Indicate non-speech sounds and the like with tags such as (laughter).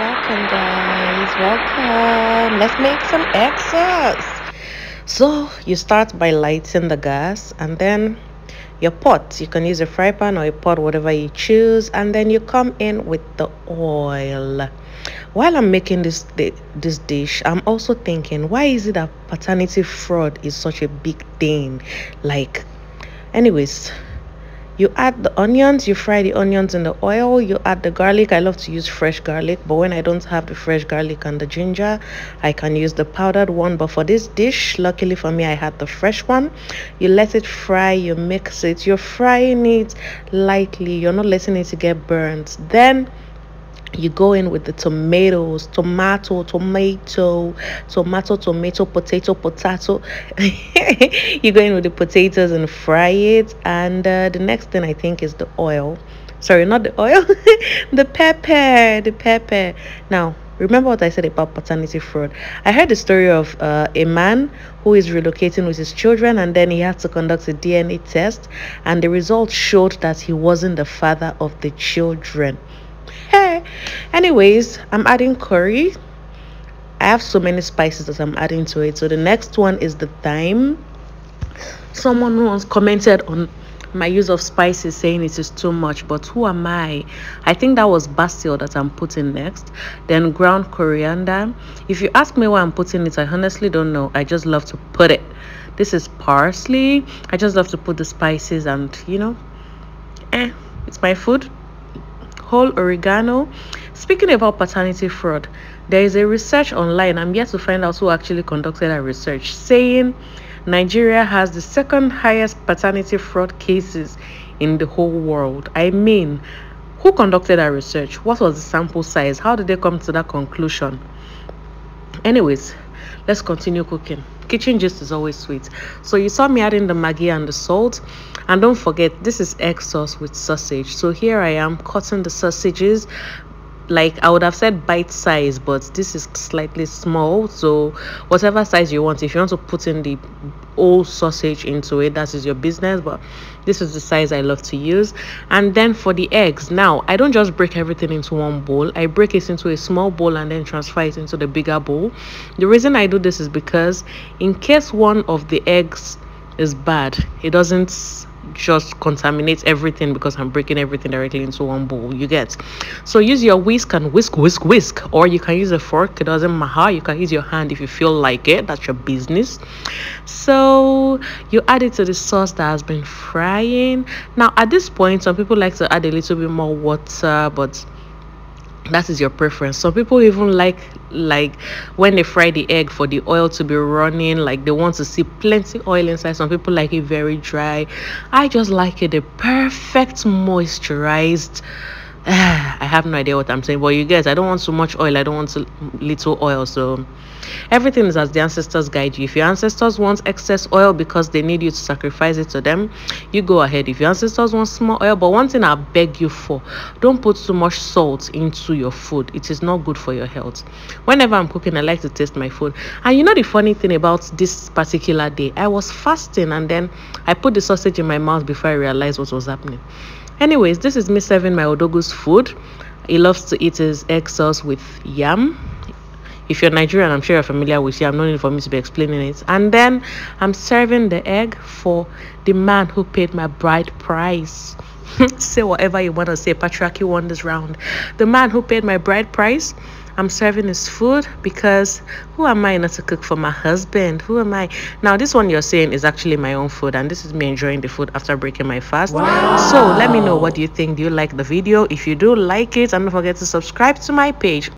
Welcome, guys. Welcome. Let's make some egg. So, you start by lighting the gas and then your pot. You can use a fry pan or a pot, whatever you choose. And then you come in with the oil. While I'm making this this dish, I'm also thinking, why is it that paternity fraud is such a big thing? Like, anyways, you add the onions you fry the onions in the oil you add the garlic. I love to use fresh garlic but when i don't have the fresh garlic and the ginger i can use the powdered one. But for this dish luckily for me i had the fresh one. You let it fry you mix it you're frying it lightly. You're not letting it get burnt. Then you go in with the tomatoes tomato tomato tomato tomato potato potato. (laughs) You go in with the potatoes and fry it. And uh, the next thing i think is the oil. Sorry not the oil (laughs) the pepper the pepper. Now remember what i said about paternity fraud. I heard the story of uh, a man who is relocating with his children and then he had to conduct a dna test. And the results showed that he wasn't the father of the children hey. Anyways i'm adding curry. I have so many spices that i'm adding to it. So the next one is the thyme. Someone once commented on my use of spices saying it is too much but who am i? I think that was basil that i'm putting next then ground coriander. If you ask me why i'm putting it i honestly don't know. I just love to put it. This is parsley. I just love to put the spices and you know eh it's my food whole oregano. Speaking about paternity fraud, there is a research online. I'm yet to find out who actually conducted that research saying Nigeria has the second highest paternity fraud cases in the whole world. I mean, who conducted that research? What was the sample size? How did they come to that conclusion? Anyways, let's continue cooking kitchen gist is always sweet so you saw me adding the maggi and the salt and don't forget this is egg sauce with sausage. So here i am cutting the sausages. Like i would have said bite size but this is slightly small. So whatever size you want if you want to put in the whole sausage into it that is your business but this is the size i love to use. And then for the eggs now i don't just break everything into one bowl. I break it into a small bowl and then transfer it into the bigger bowl. The reason i do this is because in case one of the eggs is bad it doesn't just contaminate everything because I'm breaking everything directly into one bowl. You get so use your whisk and whisk, whisk, whisk, or you can use a fork. It doesn't matter. You can use your hand if you feel like it. That's your business. So you add it to the sauce that has been frying. Now at this point, some people like to add a little bit more water, but that is your preference. Some people even like like when they fry the egg for the oil to be running like they want to see plenty oil inside. Some people like it very dry. I just like it the perfect moisturized (sighs) I have no idea what I'm saying, but you guys, I don't want too much oil. I don't want too little oil. So everything is as the ancestors guide you. If your ancestors want excess oil because they need you to sacrifice it to them, you go ahead. If your ancestors want small oil, but one thing I beg you for, don't put too much salt into your food. It is not good for your health. Whenever I'm cooking, I like to taste my food. And you know the funny thing about this particular day, I was fasting and then I put the sausage in my mouth before I realized what was happening. Anyways, this is me serving my Odogwu's food. He loves to eat his egg sauce with yam. If you're Nigerian, I'm sure you're familiar with yam. No need for me to be explaining it. And then I'm serving the egg for the man who paid my bride price. (laughs) say whatever you want to say. Patriarchy won this round. The man who paid my bride price I'm serving his food because who am I not to cook for my husband? Who am I? Now, this one you're saying is actually my own food, and this is me enjoying the food after breaking my fast. Wow. So, let me know what you think. Do you like the video? If you do like it, and don't forget to subscribe to my page.